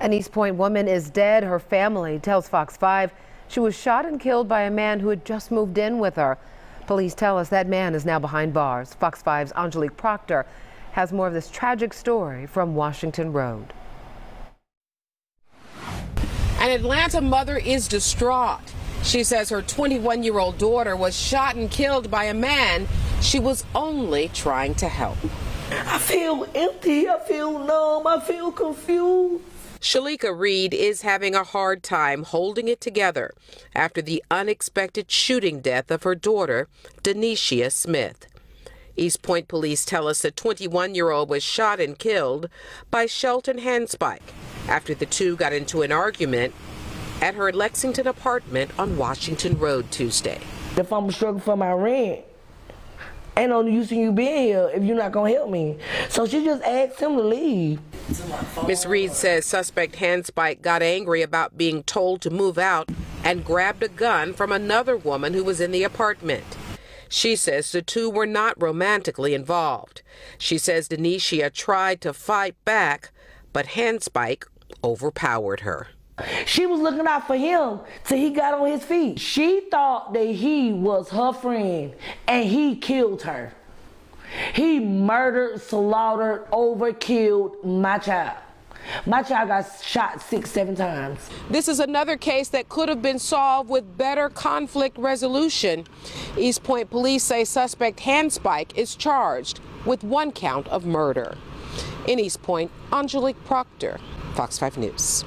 An East Point woman is dead. Her family tells Fox 5 she was shot and killed by a man who had just moved in with her. Police tell us that man is now behind bars. Fox 5's Angelique Proctor has more of this tragic story from Washington Road. An Atlanta mother is distraught. She says her 21 year old daughter was shot and killed by a man she was only trying to help. I feel empty. I feel numb. I feel confused. Shalika Reed is having a hard time holding it together after the unexpected shooting death of her daughter, Dennishia Smith. East Point police tell us the 21 year old was shot and killed by Shelton Handspike after the two got into an argument at her Lexington apartment on Washington Road Tuesday. If I'm struggling for my rent, ain't no use in you being here if you're not gonna help me. So she just asked him to leave. Miss Reed says suspect Handspike got angry about being told to move out and grabbed a gun from another woman who was in the apartment. She says the two were not romantically involved. She says Dennishia tried to fight back, but Handspike overpowered her. She was looking out for him till he got on his feet. She thought that he was her friend and he killed her. He murdered, slaughtered, overkilled my child. My child got shot six, seven times. This is another case that could have been solved with better conflict resolution. East Point police say suspect Handspike is charged with one count of murder. In East Point, Angelique Proctor, Fox 5 News.